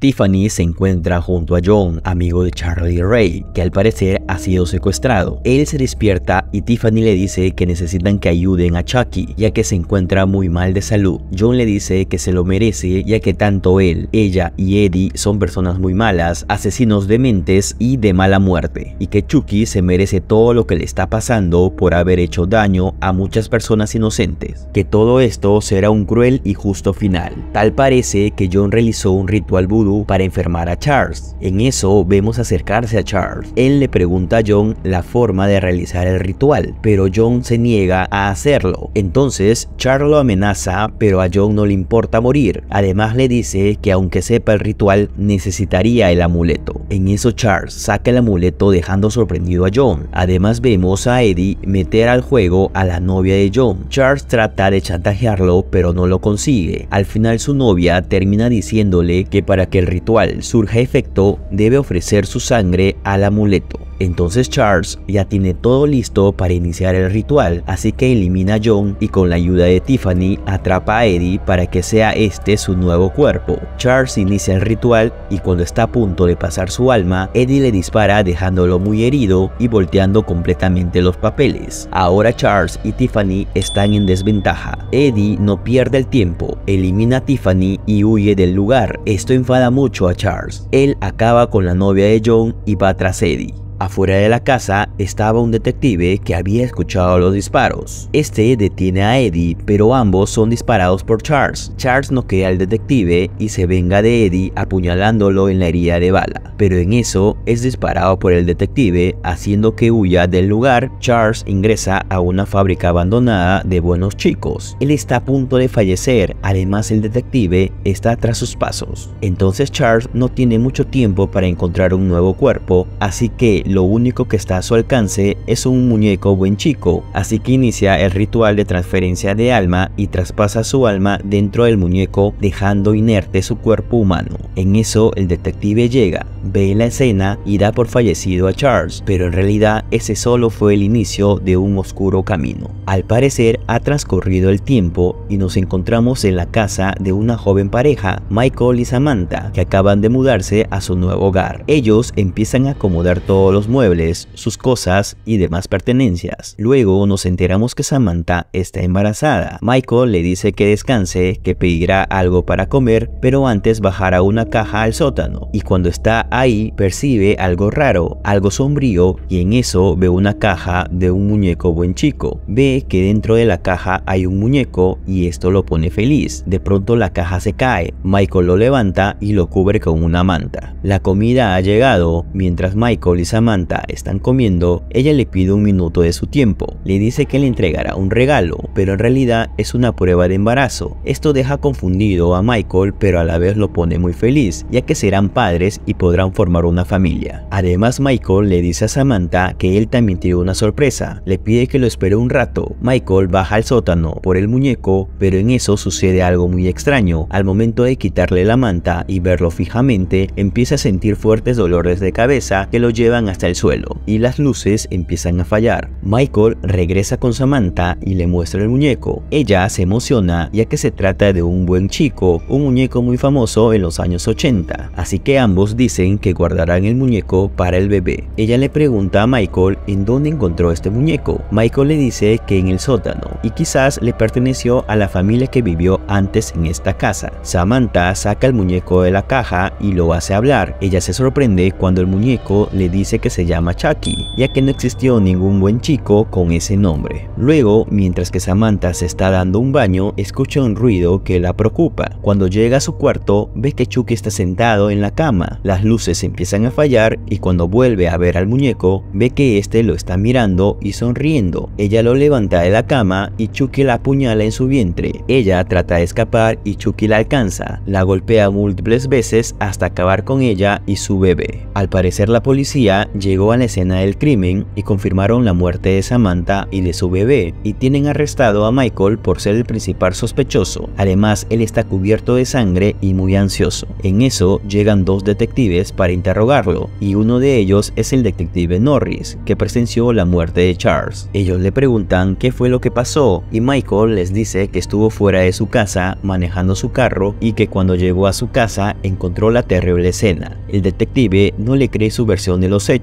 Tiffany se encuentra junto a John, amigo de Charlie Ray, que al parecer ha sido secuestrado. Él se despierta y Tiffany le dice que necesitan que ayuden a Chucky, ya que se encuentra muy mal de salud. John le dice que se lo merece, ya que tanto él, ella y Eddie son personas muy malas, asesinos de mentes y de mala muerte, y que Chucky se merece todo lo que le está pasando por haber hecho daño a muchas personas inocentes. Que todo esto será un cruel y justo final. Tal parece que John realizó un ritual para enfermar a Charles. En eso vemos acercarse a Charles. Él le pregunta a John la forma de realizar el ritual, pero John se niega a hacerlo. Entonces Charles lo amenaza, pero a John no le importa morir. Además le dice que aunque sepa el ritual, necesitaría el amuleto. En eso Charles saca el amuleto dejando sorprendido a John. Además vemos a Eddie meter al juego a la novia de John. Charles trata de chantajearlo, pero no lo consigue. Al final su novia termina diciéndole que para que el ritual surja efecto, debe ofrecer su sangre al amuleto. Entonces Charles ya tiene todo listo para iniciar el ritual, así que elimina a John y con la ayuda de Tiffany atrapa a Eddie para que sea este su nuevo cuerpo. Charles inicia el ritual y cuando está a punto de pasar su alma, Eddie le dispara dejándolo muy herido y volteando completamente los papeles. Ahora Charles y Tiffany están en desventaja. Eddie no pierde el tiempo, elimina a Tiffany y huye del lugar. Esto enfada mucho a Charles. Él acaba con la novia de John y va tras Eddie. Afuera de la casa estaba un detective que había escuchado los disparos. Este detiene a Eddie, pero ambos son disparados por Charles. Charles noquea al detective y se venga de Eddie apuñalándolo en la herida de bala. Pero en eso es disparado por el detective, haciendo que huya del lugar. Charles ingresa a una fábrica abandonada de buenos chicos. Él está a punto de fallecer, además el detective está tras sus pasos. Entonces Charles no tiene mucho tiempo para encontrar un nuevo cuerpo, así que lo único que está a su alcance es un muñeco buen chico, así que inicia el ritual de transferencia de alma y traspasa su alma dentro del muñeco dejando inerte su cuerpo humano. En eso el detective llega, ve la escena y da por fallecido a Charles, pero en realidad ese solo fue el inicio de un oscuro camino. Al parecer ha transcurrido el tiempo y nos encontramos en la casa de una joven pareja, Michael y Samantha, que acaban de mudarse a su nuevo hogar. Ellos empiezan a acomodar todos los muebles, sus cosas y demás pertenencias. Luego nos enteramos que Samantha está embarazada. Michael le dice que descanse, que pedirá algo para comer, pero antes bajará una caja al sótano. Y cuando está ahí percibe algo raro, algo sombrío y en eso ve una caja de un muñeco buen chico. Ve que dentro de la caja hay un muñeco y esto lo pone feliz. De pronto la caja se cae, Michael lo levanta y lo cubre con una manta. La comida ha llegado, mientras Michael y Samantha están comiendo, ella le pide un minuto de su tiempo. Le dice que le entregará un regalo, pero en realidad es una prueba de embarazo. Esto deja confundido a Michael, pero a la vez lo pone muy feliz, ya que serán padres y podrán formar una familia. Además, Michael le dice a Samantha que él también tiene una sorpresa. Le pide que lo espere un rato. Michael baja al sótano por el muñeco, pero en eso sucede algo muy extraño. Al momento de quitarle la manta y verlo fijamente, empieza a sentir fuertes dolores de cabeza que lo llevan el suelo y las luces empiezan a fallar. Michael regresa con Samantha y le muestra el muñeco. Ella se emociona ya que se trata de un buen chico, un muñeco muy famoso en los años 80, así que ambos dicen que guardarán el muñeco para el bebé. Ella le pregunta a Michael en dónde encontró este muñeco. Michael le dice que en el sótano y quizás le perteneció a la familia que vivió antes en esta casa. Samantha saca el muñeco de la caja y lo hace hablar. Ella se sorprende cuando el muñeco le dice que se llama Chucky, ya que no existió ningún buen chico con ese nombre. Luego, mientras que Samantha se está dando un baño, escucha un ruido que la preocupa. Cuando llega a su cuarto, ve que Chucky está sentado en la cama. Las luces empiezan a fallar y cuando vuelve a ver al muñeco, ve que este lo está mirando y sonriendo. Ella lo levanta de la cama y Chucky la apuñala en su vientre. Ella trata de escapar y Chucky la alcanza. La golpea múltiples veces hasta acabar con ella y su bebé. Al parecer la policía llegó a la escena del crimen y confirmaron la muerte de Samantha y de su bebé y tienen arrestado a Michael por ser el principal sospechoso. Además, él está cubierto de sangre y muy ansioso. En eso llegan dos detectives para interrogarlo y uno de ellos es el detective Norris, que presenció la muerte de Charles. Ellos le preguntan qué fue lo que pasó y Michael les dice que estuvo fuera de su casa manejando su carro y que cuando llegó a su casa encontró la terrible escena. El detective no le cree su versión de los hechos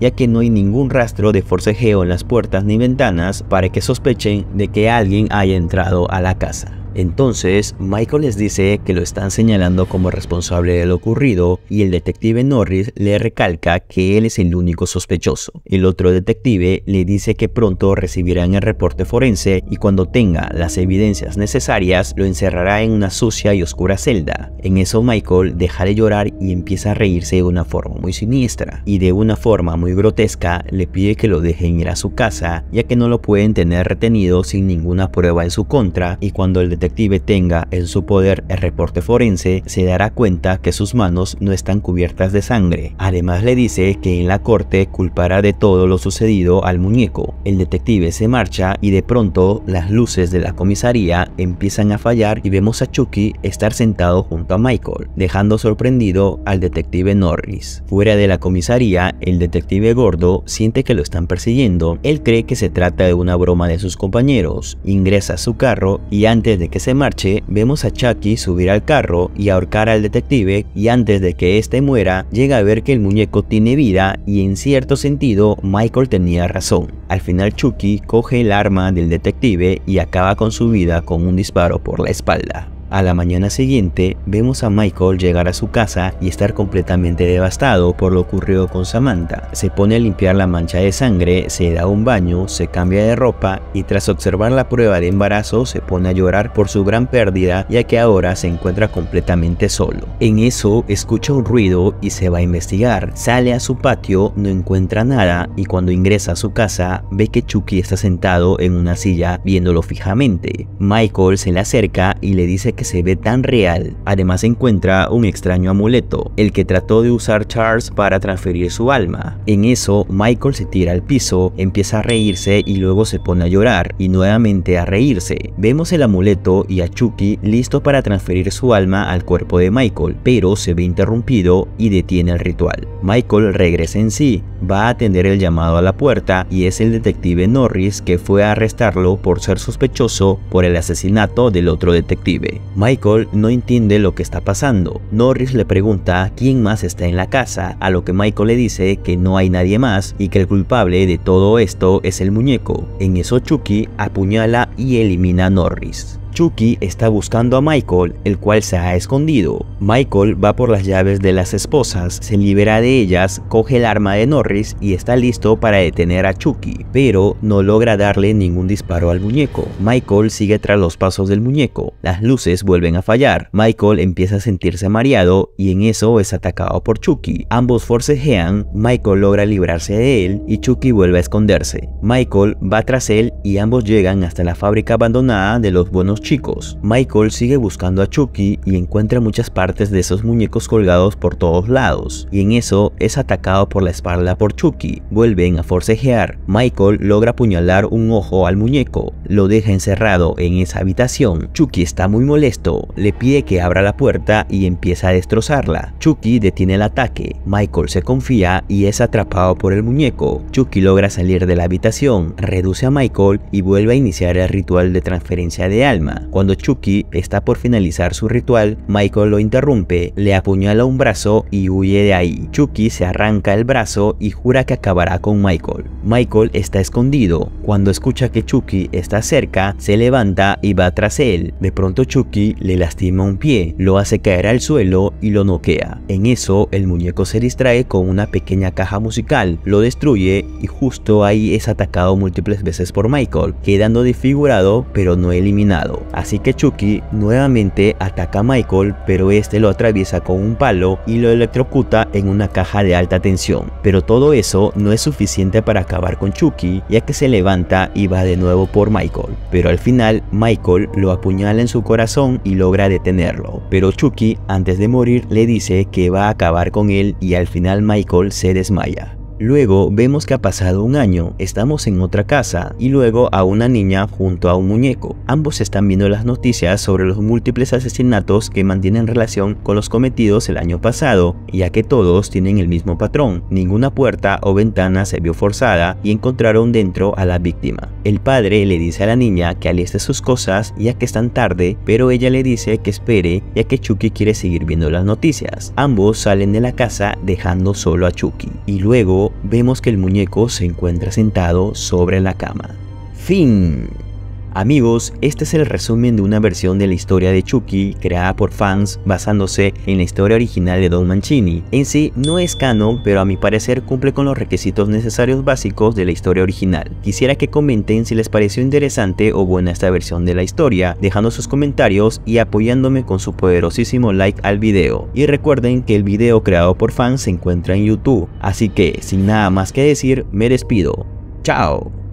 ya que no hay ningún rastro de forcejeo en las puertas ni ventanas para que sospechen de que alguien haya entrado a la casa. Entonces, Michael les dice que lo están señalando como responsable de lo ocurrido y el detective Norris le recalca que él es el único sospechoso. El otro detective le dice que pronto recibirán el reporte forense y cuando tenga las evidencias necesarias lo encerrará en una sucia y oscura celda. En eso Michael deja de llorar y empieza a reírse de una forma muy siniestra y de una forma muy grotesca le pide que lo dejen ir a su casa ya que no lo pueden tener retenido sin ninguna prueba en su contra y cuando el detective tenga en su poder el reporte forense, se dará cuenta que sus manos no están cubiertas de sangre. Además le dice que en la corte culpará de todo lo sucedido al muñeco. El detective se marcha y de pronto las luces de la comisaría empiezan a fallar y vemos a Chucky estar sentado junto a Michael, dejando sorprendido al detective Norris. Fuera de la comisaría, el detective gordo siente que lo están persiguiendo. Él cree que se trata de una broma de sus compañeros, ingresa a su carro y antes de que se marche, vemos a Chucky subir al carro y ahorcar al detective y antes de que éste muera, llega a ver que el muñeco tiene vida y en cierto sentido Michael tenía razón. Al final Chucky coge el arma del detective y acaba con su vida con un disparo por la espalda. A la mañana siguiente, vemos a Michael llegar a su casa y estar completamente devastado por lo ocurrido con Samantha. Se pone a limpiar la mancha de sangre, se da un baño, se cambia de ropa y tras observar la prueba de embarazo se pone a llorar por su gran pérdida ya que ahora se encuentra completamente solo. En eso escucha un ruido y se va a investigar. Sale a su patio, no encuentra nada y cuando ingresa a su casa ve que Chucky está sentado en una silla viéndolo fijamente. Michael se le acerca y le dice que se ve tan real. Además encuentra un extraño amuleto, el que trató de usar Charles para transferir su alma. En eso, Michael se tira al piso, empieza a reírse y luego se pone a llorar y nuevamente a reírse. Vemos el amuleto y a Chucky listo para transferir su alma al cuerpo de Michael, pero se ve interrumpido y detiene el ritual. Michael regresa en sí, va a atender el llamado a la puerta y es el detective Norris que fue a arrestarlo por ser sospechoso por el asesinato del otro detective. Michael no entiende lo que está pasando. Norris le pregunta quién más está en la casa, a lo que Michael le dice que no hay nadie más y que el culpable de todo esto es el muñeco. En eso Chucky apuñala y elimina a Norris. Chucky está buscando a Michael, el cual se ha escondido. Michael va por las llaves de las esposas, se libera de ellas, coge el arma de Norris y está listo para detener a Chucky, pero no logra darle ningún disparo al muñeco. Michael sigue tras los pasos del muñeco. Las luces vuelven a fallar. Michael empieza a sentirse mareado y en eso es atacado por Chucky. Ambos forcejean, Michael logra librarse de él y Chucky vuelve a esconderse. Michael va tras él y ambos llegan hasta la fábrica abandonada de los buenos chicos. Michael sigue buscando a Chucky y encuentra muchas partes de esos muñecos colgados por todos lados, y en eso es atacado por la espalda por Chucky. Vuelven a forcejear. Michael logra apuñalar un ojo al muñeco, lo deja encerrado en esa habitación. Chucky está muy molesto, le pide que abra la puerta y empieza a destrozarla. Chucky detiene el ataque. Michael se confía y es atrapado por el muñeco. Chucky logra salir de la habitación, reduce a Michael y vuelve a iniciar el ritual de transferencia de alma. Cuando Chucky está por finalizar su ritual, Michael lo interrumpe, le apuñala un brazo y huye de ahí. Chucky se arranca el brazo y jura que acabará con Michael. Michael está escondido. Cuando escucha que Chucky está cerca, se levanta y va tras él. De pronto Chucky le lastima un pie, lo hace caer al suelo y lo noquea. En eso, el muñeco se distrae con una pequeña caja musical, lo destruye y justo ahí es atacado múltiples veces por Michael, quedando desfigurado pero no eliminado. Así que Chucky nuevamente ataca a Michael, pero este lo atraviesa con un palo y lo electrocuta en una caja de alta tensión. Pero todo eso no es suficiente para acabar con Chucky, ya que se levanta y va de nuevo por Michael. Pero al final, Michael lo apuñala en su corazón y logra detenerlo. Pero Chucky, antes de morir, le dice que va a acabar con él y al final Michael se desmaya. Luego vemos que ha pasado un año, estamos en otra casa y luego a una niña junto a un muñeco. Ambos están viendo las noticias sobre los múltiples asesinatos que mantienen relación con los cometidos el año pasado, ya que todos tienen el mismo patrón. Ninguna puerta o ventana se vio forzada y encontraron dentro a la víctima. El padre le dice a la niña que aliste sus cosas ya que están tarde, pero ella le dice que espere ya que Chucky quiere seguir viendo las noticias. Ambos salen de la casa dejando solo a Chucky. Y luego vemos que el muñeco se encuentra sentado sobre la cama. Fin. Amigos, este es el resumen de una versión de la historia de Chucky creada por fans basándose en la historia original de Don Mancini. En sí no es canon, pero a mi parecer cumple con los requisitos necesarios básicos de la historia original. Quisiera que comenten si les pareció interesante o buena esta versión de la historia, dejando sus comentarios y apoyándome con su poderosísimo like al video. Y recuerden que el video creado por fans se encuentra en YouTube, así que sin nada más que decir, me despido. Chao.